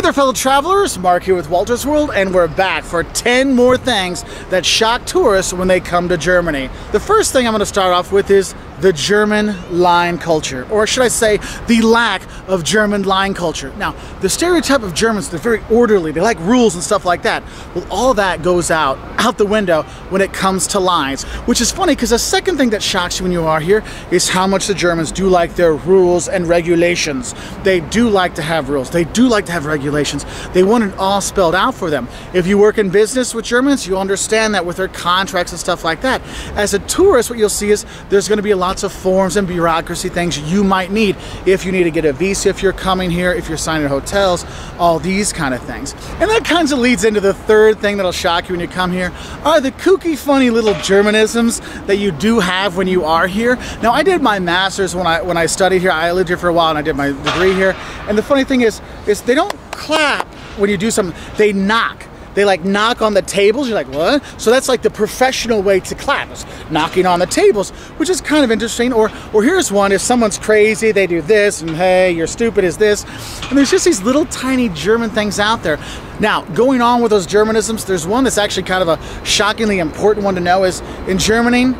Hey there fellow travelers, Mark here with Wolters World and we're back for 10 more things that shock tourists when they come to Germany. The first thing I'm going to start off with is the German line culture, or should I say the lack of German line culture. Now, the stereotype of Germans, they're very orderly, they like rules and stuff like that. Well, all that goes out, out the window when it comes to lines, which is funny because the second thing that shocks you when you are here is how much the Germans do like their rules and regulations. They do like to have rules, they do like to have regulations regulations. They want it all spelled out for them. If you work in business with Germans, you'll understand that with their contracts and stuff like that. As a tourist, what you'll see is there's going to be lots of forms and bureaucracy things you might need if you need to get a visa if you're coming here, if you're signing hotels, all these kind of things. And that kind of leads into the third thing that'll shock you when you come here are the kooky, funny little Germanisms that you do have when you are here. Now, I did my master's when I when I studied here. I lived here for a while and I did my degree here. And the funny thing is, is they don't clap when you do something. They knock. They like knock on the tables. You're like, what? So that's like the professional way to clap, is knocking on the tables, which is kind of interesting. Or, or here's one: if someone's crazy, they do this, and hey, you're stupid, is this? And there's just these little tiny German things out there. Now, going on with those Germanisms, there's one that's actually kind of a shockingly important one to know: is in Germany,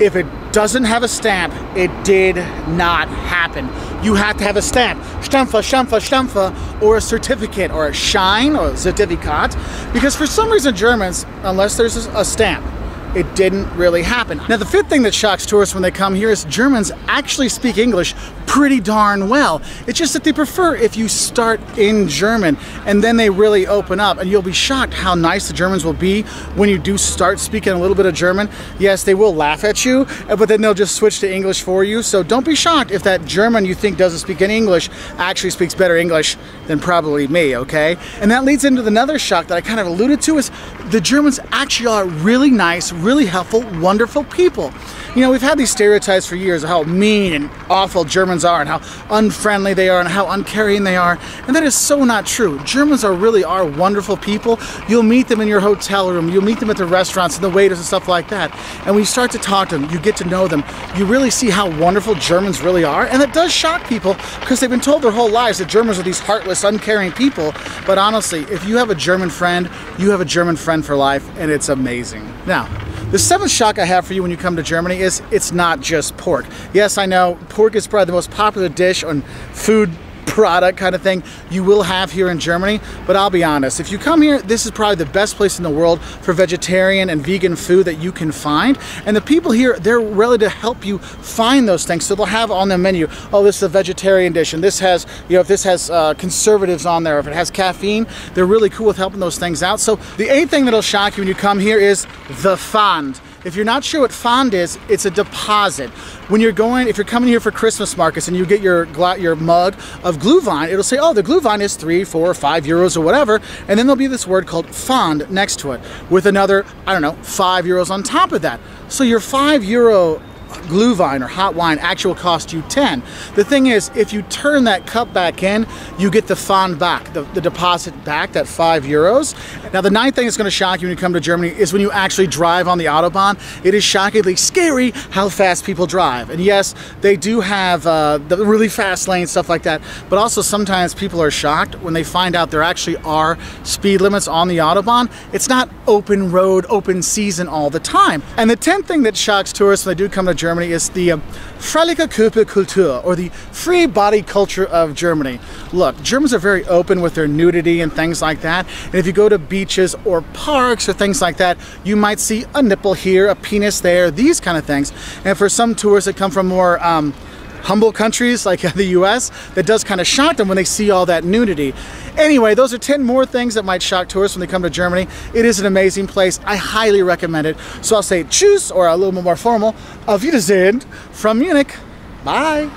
if it doesn't have a stamp, it did not happen. You have to have a stamp, Stampfer, Stampfer, Stampfer, or a certificate, or a Schein, or a certificate, because for some reason Germans, unless there's a stamp, it didn't really happen. Now, the fifth thing that shocks tourists when they come here is Germans actually speak English pretty darn well. It's just that they prefer if you start in German and then they really open up and you'll be shocked how nice the Germans will be when you do start speaking a little bit of German. Yes, they will laugh at you, but then they'll just switch to English for you. So don't be shocked if that German you think doesn't speak any English actually speaks better English than probably me, okay? And that leads into the another shock that I kind of alluded to is the Germans actually are really nice, really helpful, wonderful people. You know, we've had these stereotypes for years of how mean and awful Germans are and how unfriendly they are and how uncaring they are. And that is so not true. Germans are really are wonderful people. You'll meet them in your hotel room, you'll meet them at the restaurants and the waiters and stuff like that. And when you start to talk to them, you get to know them, you really see how wonderful Germans really are. And it does shock people because they've been told their whole lives that Germans are these heartless, uncaring people. But honestly, if you have a German friend, you have a German friend for life, and it's amazing. Now, the seventh shock I have for you when you come to Germany is it's not just pork. Yes, I know pork is probably the most popular dish on food product kind of thing you will have here in Germany. But I'll be honest, if you come here, this is probably the best place in the world for vegetarian and vegan food that you can find. And the people here, they're really to help you find those things. So they'll have on the menu, oh, this is a vegetarian dish, and this has, you know, if this has uh, conservatives on there, if it has caffeine, they're really cool with helping those things out. So the eighth thing that'll shock you when you come here is the Pfand. If you're not sure what Pfand is, it's a deposit. When you're going, if you're coming here for Christmas markets and you get your your mug of Glühwein, it'll say, oh, the Glühwein is three, four, five euros or whatever, and then there'll be this word called Pfand next to it with another, I don't know, five euros on top of that. So your five euro Glühwein or hot wine actual cost you 10. The thing is, if you turn that cup back in, you get the Pfand back, the, the deposit back, that five euros. Now the ninth thing that's gonna shock you when you come to Germany is when you actually drive on the Autobahn. It is shockingly scary how fast people drive. And yes, they do have uh, the really fast lanes, stuff like that, but also sometimes people are shocked when they find out there actually are speed limits on the Autobahn. It's not open road, open season all the time. And the 10th thing that shocks tourists when they do come to Germany is the um, Freie Körperkultur, or the free body culture of Germany. Look, Germans are very open with their nudity and things like that. And if you go to beaches or parks or things like that, you might see a nipple here, a penis there, these kind of things. And for some tourists that come from more um, humble countries like the US, that does kind of shock them when they see all that nudity. Anyway, those are 10 more things that might shock tourists when they come to Germany. It is an amazing place. I highly recommend it. So I'll say tschüss, or a little bit more formal, auf Wiedersehen from Munich. Bye.